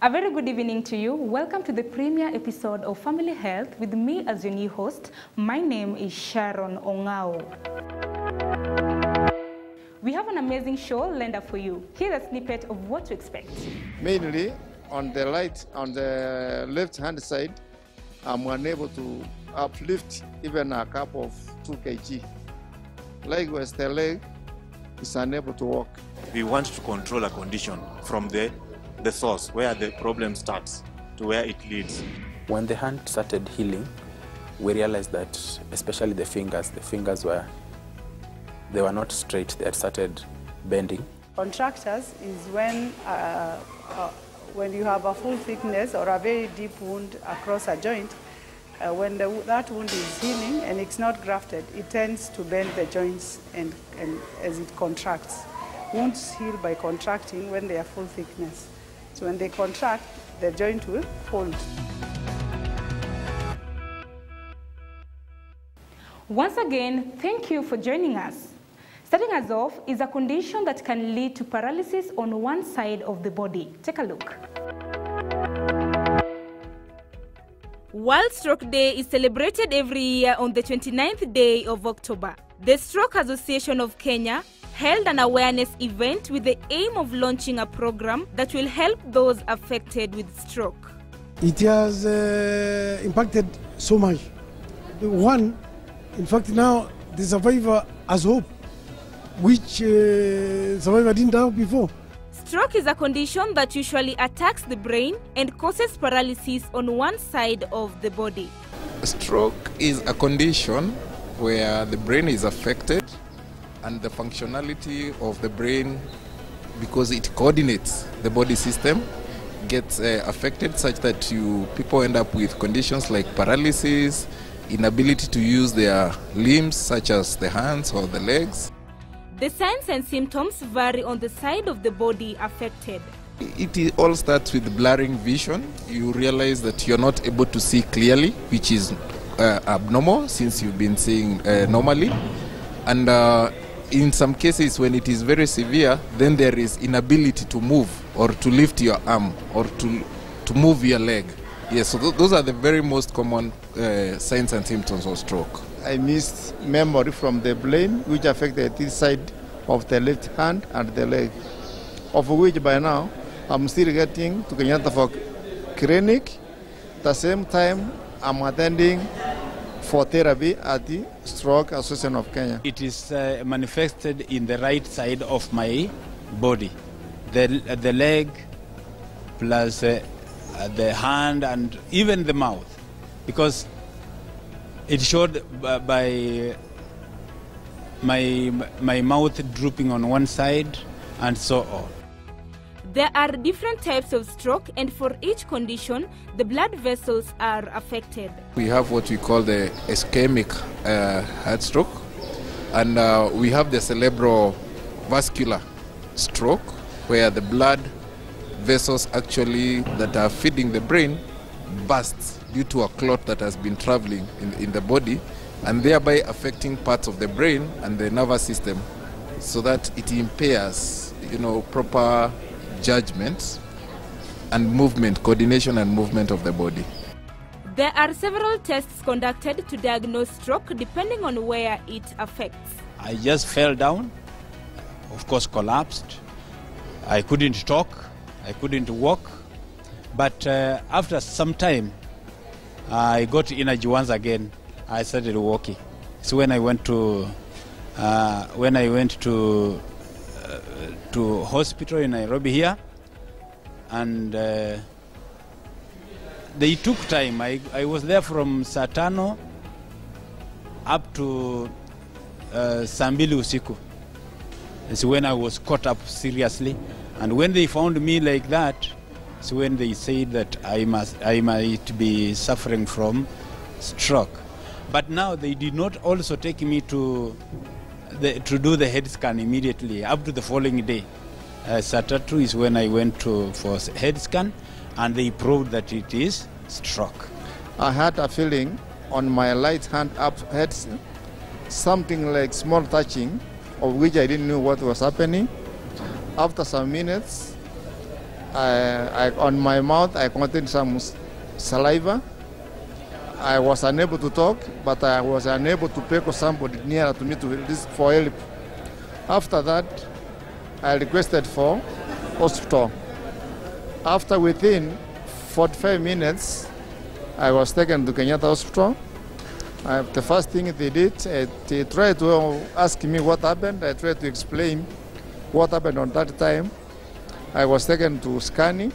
A very good evening to you. Welcome to the premiere episode of Family Health with me as your new host. My name is Sharon Ongao. We have an amazing show lined up for you. Here's a snippet of what to expect. Mainly on the right, on the left hand side, I'm unable to uplift even a cup of 2 kg. Likewise, the leg is unable to walk. we want to control a condition from the, the source where the problem starts to where it leads. When the hand started healing, we realized that, especially the fingers, the fingers were they were not straight. They had started bending. Contractures is when, uh, uh, when you have a full thickness or a very deep wound across a joint. Uh, when the, that wound is healing and it's not grafted, it tends to bend the joints and, and as it contracts. Wounds heal by contracting when they are full thickness. So when they contract, the joint will fold. Once again, thank you for joining us. Starting us off is a condition that can lead to paralysis on one side of the body. Take a look. World Stroke Day is celebrated every year on the 29th day of October. The Stroke Association of Kenya held an awareness event with the aim of launching a program that will help those affected with stroke. it has uh, impacted so much. One, in fact, now the survivor has hope, which uh, survivor didn't have before. Stroke is a condition that usually attacks the brain and causes paralysis on one side of the body. Stroke is a condition where the brain is affected and the functionality of the brain, because it coordinates the body system, gets uh, affected such that you people end up with conditions like paralysis, inability to use their limbs such as the hands or the legs. The signs and symptoms vary on the side of the body affected. It all starts with blurring vision. You realize that you're not able to see clearly, which is uh, abnormal since you've been seeing uh, normally. And uh, in some cases, when it is very severe, then there is inability to move or to lift your arm or to, to move your leg. Yes, so th- those are the very most common uh, signs and symptoms of stroke. I missed memory from the brain, which affected this side of the left hand and the leg, of which by now I'm still getting to Kenyatta for clinic. The same time, I'm attending for therapy at the Stroke Association of Kenya. It is uh, manifested in the right side of my body, the, the leg, plus uh, uh, the hand, and even the mouth, because it showed by my my mouth drooping on one side, and so on. There are different types of stroke, and for each condition, the blood vessels are affected. We have what we call the ischemic uh, heart stroke, and uh, we have the cerebral vascular stroke, where the blood vessels actually that are feeding the brain bursts due to a clot that has been traveling in, in the body, and thereby affecting parts of the brain and the nervous system, so that it impairs, you know, proper judgment and movement, coordination and movement of the body. There are several tests conducted to diagnose stroke depending on where it affects. I just fell down, of course, collapsed. I couldn't talk, I couldn't walk. But uh, after some time, I got energy once again. I started walking. So when I went to uh, when I went to to hospital in Nairobi here, and uh, they took time. I, I was there from Satano up to uh, saa mbili usiku. Is when I was caught up seriously. And when they found me like that is when they said that I must I might be suffering from stroke. But now they did not also take me to the, to do the head scan immediately up to the following day uh, Saturday is when I went to for head scan and they proved that it is stroke I had a feeling on my right hand up head, something like small touching, of which I didn't know what was happening. After some minutes, I, I, on my mouth, I contained some saliva. I was unable to talk, but I was unable to for somebody nearer to me to listen for help. After that, I requested for hospital. After within 45 minutes, I was taken to Kenyatta Hospital. Uh, the first thing they did, uh, they tried to ask me what happened. I tried to explain what happened on that time. I was taken to scanning,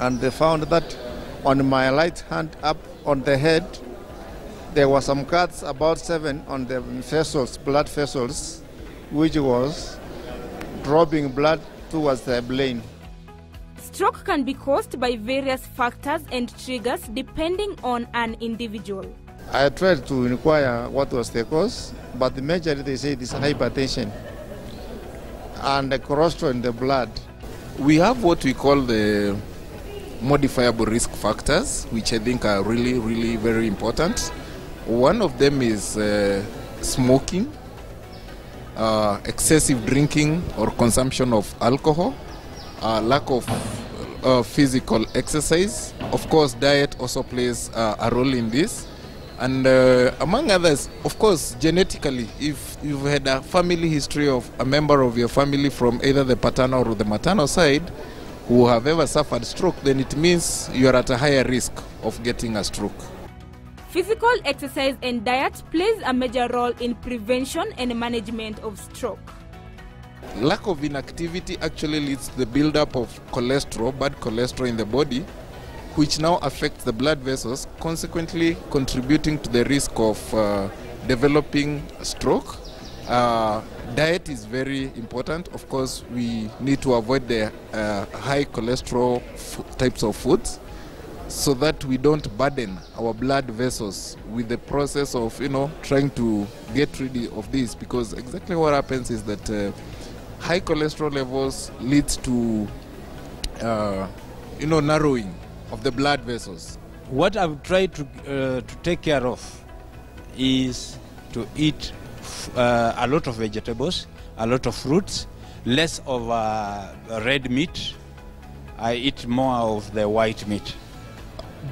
and they found that on my right hand up on the head, there were some cuts, about seven, on the vessels, blood vessels, which was dropping blood towards the brain. Stroke can be caused by various factors and triggers depending on an individual. I tried to inquire what was the cause, but majorly they say it is hypertension and the cholesterol in the blood. We have what we call the modifiable risk factors, which I think are really, really very important. One of them is uh, smoking, uh, excessive drinking or consumption of alcohol, uh, lack of uh, physical exercise. Of course, diet also plays uh, a role in this. And uh, among others, of course, genetically, if you've had a family history of a member of your family from either the paternal or the maternal side who have ever suffered stroke, then it means you are at a higher risk of getting a stroke. Physical exercise and diet plays a major role in prevention and management of stroke. Lack of inactivity actually leads to the buildup of cholesterol, bad cholesterol in the body, which now affects the blood vessels, consequently contributing to the risk of uh, developing stroke. Uh, diet is very important. Of course, we need to avoid the uh, high cholesterol types of foods so that we don't burden our blood vessels with the process of you know trying to get rid of this because exactly what happens is that uh, high cholesterol levels leads to uh, you know narrowing of the blood vessels What I've tried to, uh, to take care of is to eat uh, a lot of vegetables, a lot of fruits, less of uh, red meat. I eat more of the white meat.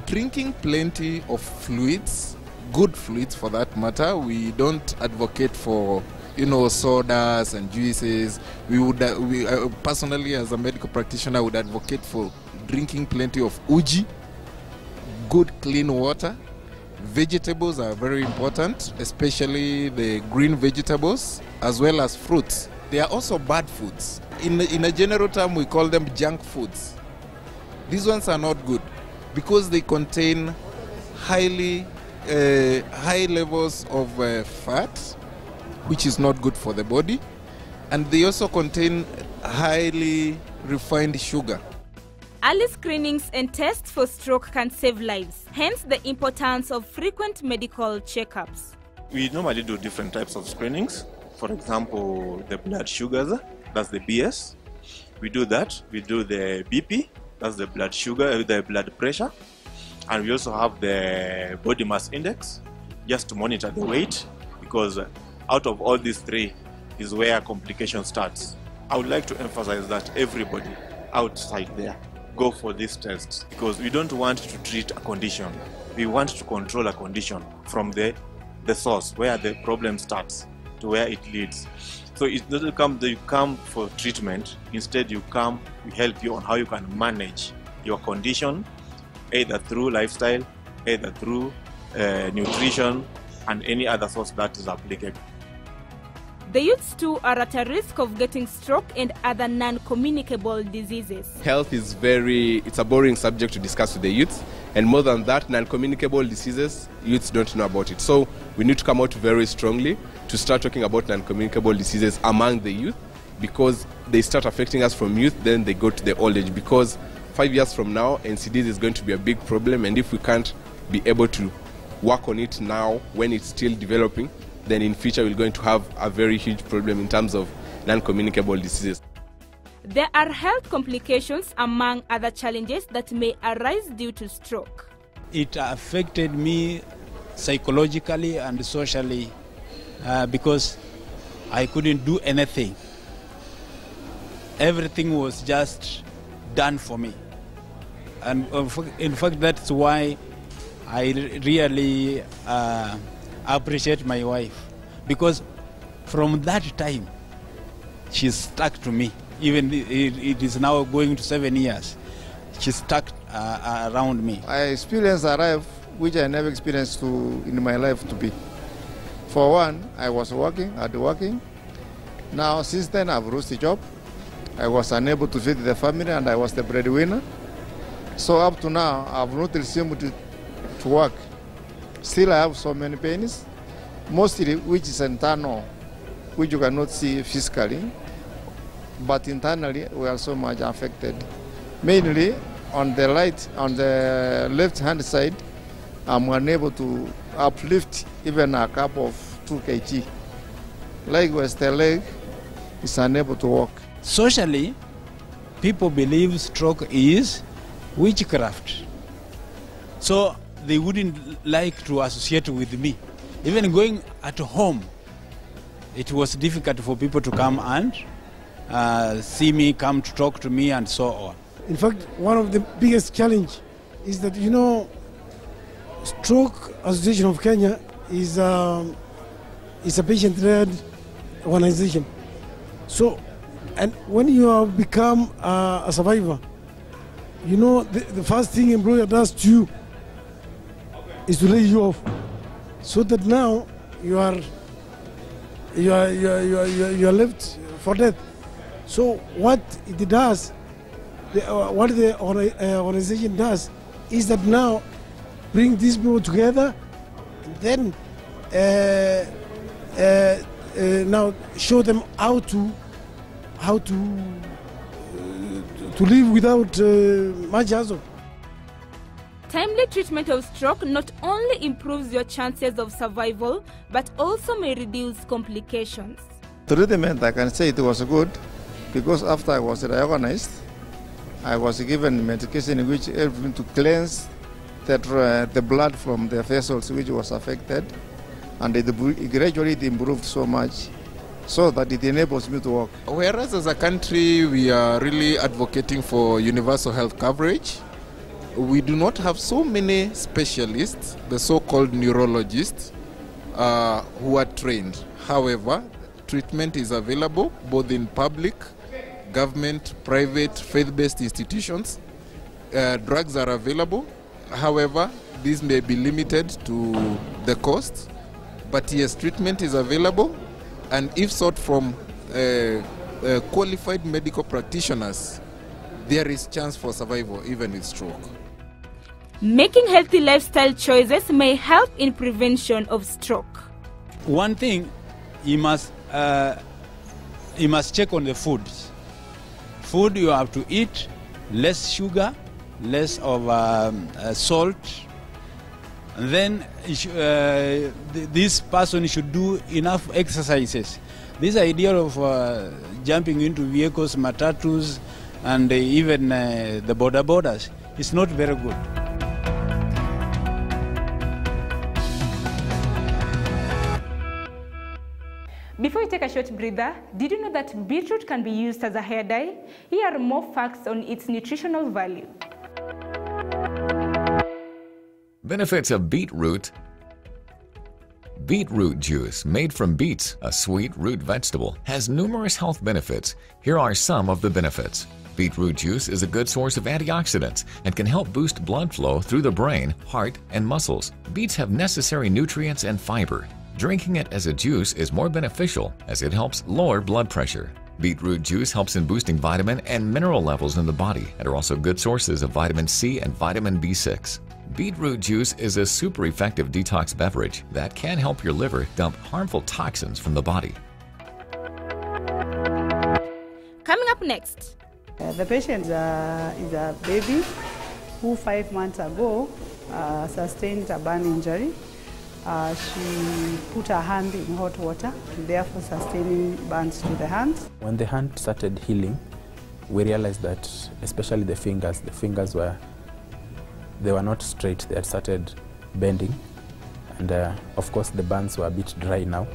drinking plenty of fluids good fluids for that matter we don't advocate for you know sodas and juices we would uh, we uh, personally as a medical practitioner would advocate for drinking plenty of uji good clean water vegetables are very important especially the green vegetables as well as fruits. They are also bad foods. In in a general term we call them junk foods. These ones are not good because they contain highly uh, high levels of uh, fat, which is not good for the body, and they also contain highly refined sugar. Early screenings and tests for stroke can save lives, hence the importance of frequent medical checkups. We normally do different types of screenings. For example, the blood sugars, that's the BS. We do that. We do the BP, that's the blood sugar, uh, the blood pressure. And we also have the body mass index, just to monitor the weight, because out of all these three is where complication starts. I would like to emphasize that everybody outside there go for this test because we don't want to treat a condition. We want to control a condition from the the source where the problem starts to where it leads. So it doesn't come that you come for treatment. Instead, you come, we help you on how you can manage your condition, either through lifestyle, either through uh, nutrition, and any other source that is applicable. The youths too are at a risk of getting stroke and other non-communicable diseases. Health is very, it's a boring subject to discuss with the youth. And more than that, non-communicable diseases, youths don't know about it. So we need to come out very strongly to start talking about non-communicable diseases among the youth because they start affecting us from youth, then they go to the old age. Because five years from now, NCDs is going to be a big problem. And if we can't be able to work on it now when it's still developing, then in future we're going to have a very huge problem in terms of non-communicable diseases. There are health complications among other challenges that may arise due to stroke. It affected me psychologically and socially uh, because I couldn't do anything. Everything was just done for me. And in fact, that's why I really uh, appreciate my wife because from that time, she's stuck to me. Even it, it is now going to seven years. She's stuck uh, around me. I experienced a life which I never experienced to, in my life to be. For one, I was working, hard working. Now, since then, I've lost the job. I was unable to feed the family and I was the breadwinner. So up to now, I've not resumed to, to work. Still, I have so many pains, mostly which is internal, which you cannot see physically, but internally we are so much affected. Mainly on the right, on the left-hand side, I'm unable to uplift even a cup of 2 kg. Likewise, the leg is unable to walk. Socially, people believe stroke is witchcraft. So they wouldn't like to associate with me. Even going at home, it was difficult for people to come and uh, see me, come to talk to me, and so on. In fact, one of the biggest challenge is that you know, Stroke Association of Kenya is um, is a patient-led organization. So, and when you have become uh, a survivor, you know the, the first thing employer does to you is to lay you off, so that now you are you are you are, you are, you are, left for death. So what it does, the, uh, what the uh, organization does, is that now bring these people together, and then uh, uh, uh, now show them how to how to uh, to live without uh, much. Timely treatment of stroke not only improves your chances of survival, but also may reduce complications. The treatment, I can say it was good because after I was diagnosed, I was given medication which helped me to cleanse that, uh, the blood from the vessels which was affected, and it, br- gradually it improved so much so that it enables me to walk. Whereas as a country we are really advocating for universal health coverage, we do not have so many specialists, the so-called neurologists, uh, who are trained. However, treatment is available both in public, government, private, faith-based institutions. Uh, drugs are available. However, these may be limited to the cost. But yes, treatment is available, and if sought from uh, uh, qualified medical practitioners, there is chance for survival even with stroke. Making healthy lifestyle choices may help in prevention of stroke. One thing, you must uh, you must check on the foods. Food you have to eat less sugar, less of um, uh, salt. And then uh, this person should do enough exercises. This idea of uh, jumping into vehicles, matatus, and even uh, the boda bodas is not very good. Before you take a short breather, did you know that beetroot can be used as a hair dye? Here are more facts on its nutritional value. Benefits of beetroot. Beetroot juice, made from beets, a sweet root vegetable, has numerous health benefits. Here are some of the benefits. Beetroot juice is a good source of antioxidants and can help boost blood flow through the brain, heart, and muscles. Beets have necessary nutrients and fiber. Drinking it as a juice is more beneficial as it helps lower blood pressure. Beetroot juice helps in boosting vitamin and mineral levels in the body and are also good sources of vitamin C and vitamin B6. Beetroot juice is a super effective detox beverage that can help your liver dump harmful toxins from the body. Coming up next, Uh, the patient uh, is a baby who five months ago uh, sustained a burn injury. Uh, she put her hand in hot water, therefore sustaining burns to the hand. When the hand started healing, we realized that, especially the fingers, the fingers were they were not straight. They had started bending, and uh, of course the burns were a bit dry now.